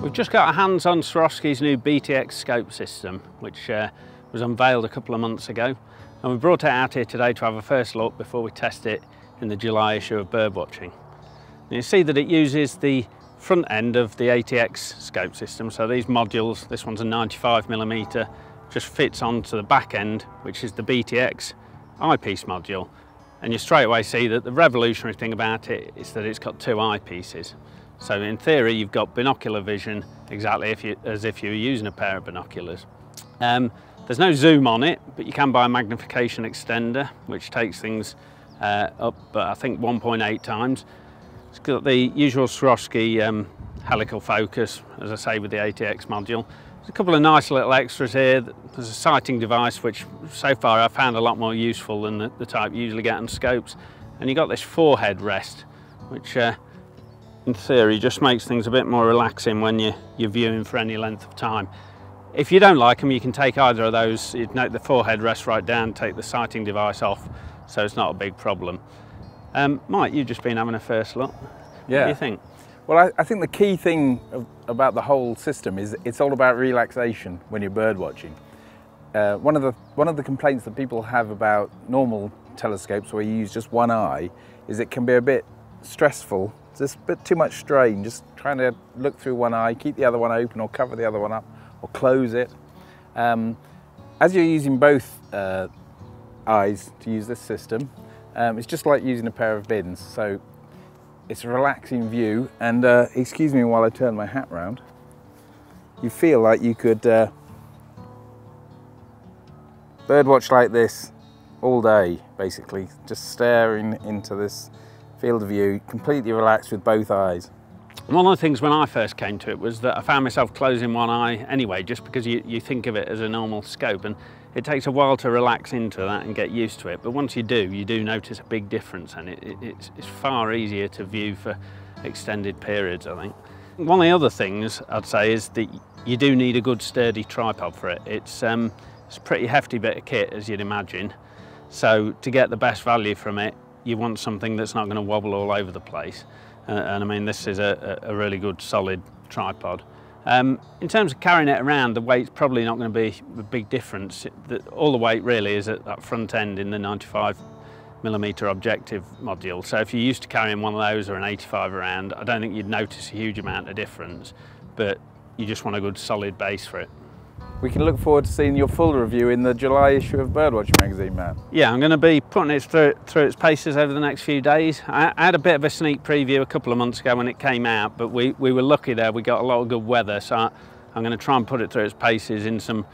We've just got our hands on Swarovski's new BTX scope system, which uh, was unveiled a couple of months ago. And we brought it out here today to have a first look before we test it in the July issue of Birdwatching. And you see that it uses the front end of the ATX scope system. So these modules, this one's a 95 millimeter, just fits onto the back end, which is the BTX eyepiece module. And you straight away see that the revolutionary thing about it is that it's got two eyepieces. So in theory, you've got binocular vision exactly if you, as if you were using a pair of binoculars. Um, there's no zoom on it, but you can buy a magnification extender, which takes things uh, up, but I think 1.8 times. It's got the usual Swarovski um, helical focus, as I say, with the ATX module. There's a couple of nice little extras here. There's a sighting device, which so far I've found a lot more useful than the, the type you usually get on scopes. And you've got this forehead rest, which uh, in theory just makes things a bit more relaxing when you, you're viewing for any length of time. If you don't like them, you can take either of those. You'd note the forehead rest right down, take the sighting device off, so it's not a big problem. Um, Mike, you've just been having a first look. Yeah. What do you think? Well, I, I think the key thing of, about the whole system is it's all about relaxation when you're bird watching. Uh, one of the one of the complaints that people have about normal telescopes where you use just one eye is it can be a bit stressful just a bit too much strain, just trying to look through one eye, keep the other one open or cover the other one up or close it. Um, as you're using both uh, eyes to use this system, um, it's just like using a pair of bins. So it's a relaxing view and uh, excuse me while I turn my hat round. You feel like you could uh, birdwatch like this all day, basically, just staring into this field of view, completely relaxed with both eyes. One of the things when I first came to it was that I found myself closing one eye anyway, just because you, you think of it as a normal scope and it takes a while to relax into that and get used to it. But once you do, you do notice a big difference and it, it, it's, it's far easier to view for extended periods, I think. One of the other things I'd say is that you do need a good sturdy tripod for it. It's, um, it's a pretty hefty bit of kit, as you'd imagine. So to get the best value from it, you want something that's not going to wobble all over the place. Uh, and I mean, this is a, a really good solid tripod. Um, in terms of carrying it around, the weight's probably not going to be a big difference. The, all the weight really is at that front end in the 95 millimeter objective module. So if you're used to carrying one of those or an 85 around, I don't think you'd notice a huge amount of difference, but you just want a good solid base for it. We can look forward to seeing your full review in the July issue of Birdwatching magazine, Matt. Yeah, I'm going to be putting it through, through its paces over the next few days. I, I, had a bit of a sneak preview a couple of months ago when it came out, but we, we were lucky there. We got a lot of good weather, so I, am going to try and put it through its paces in some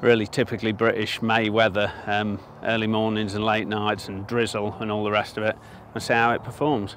really typically British May weather, um, early mornings and late nights and drizzle and all the rest of it, and see how it performs.